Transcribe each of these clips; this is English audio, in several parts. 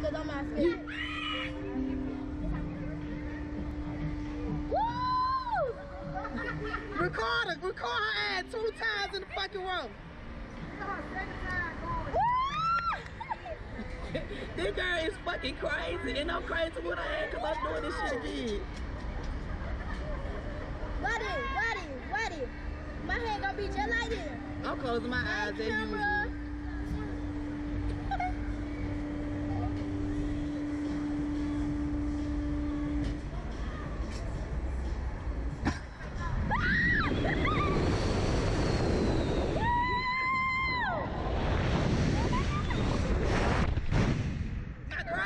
because I'm not scared. Woo! Record her, record her ass two times in the fucking room. this girl is fucking crazy, and I'm crazy with her ass because I'm doing this shit again. Ready, ready, ready. My head gonna be just like this. I'm closing my eyes Hey, as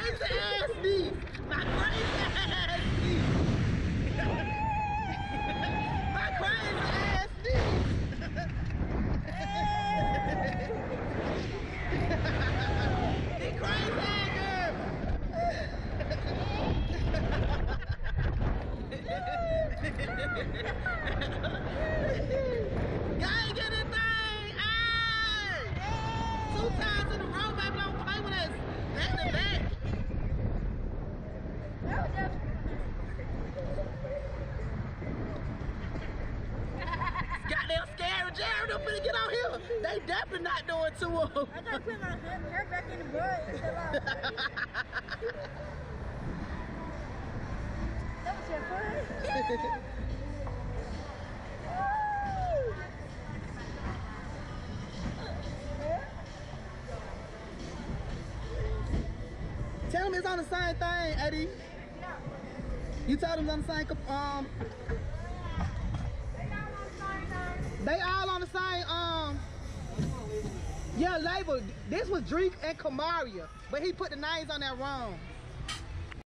crazy ass niece. My crazy ass. My crazy ass niece. the crazy ass girl. Y'all get a thing. Ay! Two times in a row, baby. Don't play with us. Back to back. That was just- Goddamn finna get out here. They definitely not doing them. I gotta put my hair, back in the chill. That was your fun. Tell them it's on the same thing, Eddie. You told them it's on the same, um, label. This was Dreka and Camaria, but he put the names on that wrong.